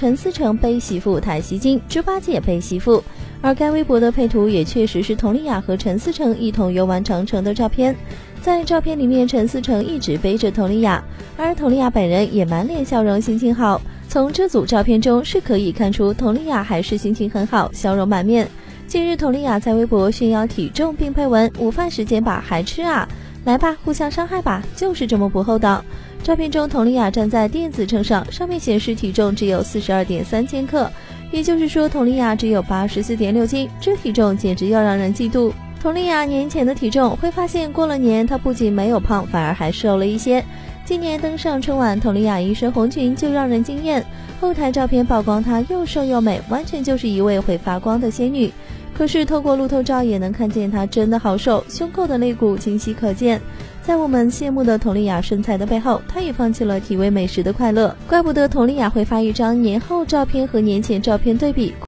陈思诚背媳妇太吸睛，猪八戒背媳妇。而该微博的配图也确实是佟丽娅和陈思诚一同游玩长城的照片。在照片里面，陈思诚一直背着佟丽娅，而佟丽娅本人也满脸笑容，心情好。从这组照片中是可以看出，佟丽娅还是心情很好，笑容满面。近日，佟丽娅在微博炫耀体重，并配文：“午饭时间吧，还吃啊？来吧，互相伤害吧，就是这么不厚道。”照片中，佟丽娅站在电子秤上，上面显示体重只有四十二点三千克，也就是说，佟丽娅只有八十四点六斤，这体重简直要让人嫉妒。佟丽娅年前的体重，会发现过了年，她不仅没有胖，反而还瘦了一些。今年登上春晚，佟丽娅一身红裙就让人惊艳，后台照片曝光她又瘦又美，完全就是一位会发光的仙女。可是透过路透照也能看见她真的好瘦，胸口的肋骨清晰可见。在我们羡慕的佟丽娅身材的背后，她也放弃了体味美食的快乐。怪不得佟丽娅会发一张年后照片和年前照片对比。